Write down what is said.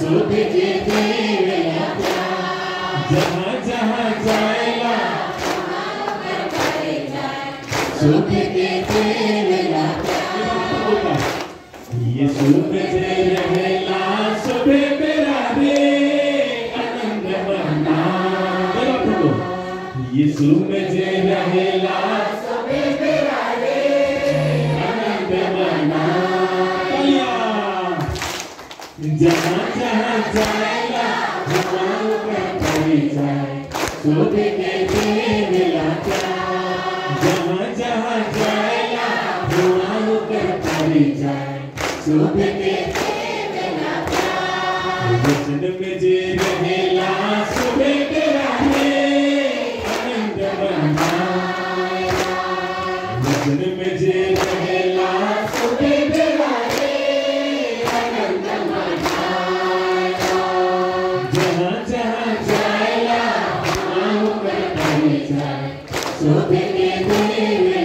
सुख जीते जहाँ जहाँ जाएगा सुख जीते ये सुख से रहेला सुबह मेरा रे आनंद मना ये सुख से रहेला जहाँ जहाँ जाएगा हमारों का परिचय पड़ी के सुख मिला क्या जहाँ जहाँ जाएगा ऊपर पड़ी जाए सुख के वचन में जे So big,